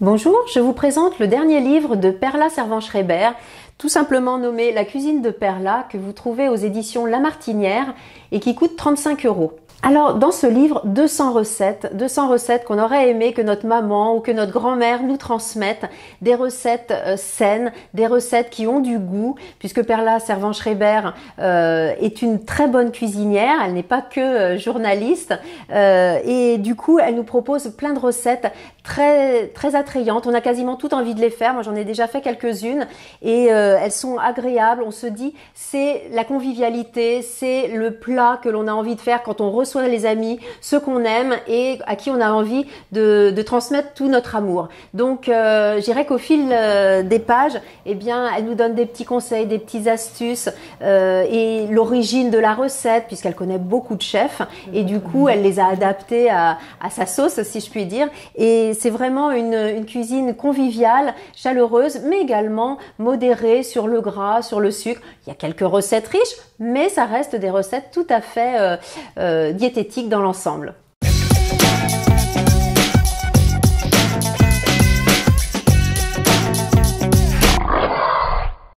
Bonjour, je vous présente le dernier livre de Perla Servan-Schreiber, tout simplement nommé La cuisine de Perla, que vous trouvez aux éditions La Martinière et qui coûte 35 euros. Alors, dans ce livre, 200 recettes, 200 recettes qu'on aurait aimé que notre maman ou que notre grand-mère nous transmettent, des recettes euh, saines, des recettes qui ont du goût, puisque Perla Servan-Schreiber euh, est une très bonne cuisinière, elle n'est pas que euh, journaliste, et du coup, elle nous propose plein de recettes très très attrayantes. On a quasiment tout envie de les faire. Moi, j'en ai déjà fait quelques-unes, et elles sont agréables. On se dit, c'est la convivialité, c'est le plat que l'on a envie de faire quand on reçoit soit les amis, ceux qu'on aime et à qui on a envie de, transmettre tout notre amour. Donc, euh, je dirais qu'au fil euh, des pages, eh bien, elle nous donne des petits conseils, des petites astuces euh, et l'origine de la recette, puisqu'elle connaît beaucoup de chefs et du coup, elle les a adaptés à, sa sauce, si je puis dire. Et c'est vraiment une, cuisine conviviale, chaleureuse, mais également modérée sur le gras, sur le sucre. Il y a quelques recettes riches, mais ça reste des recettes tout à fait diététique dans l'ensemble.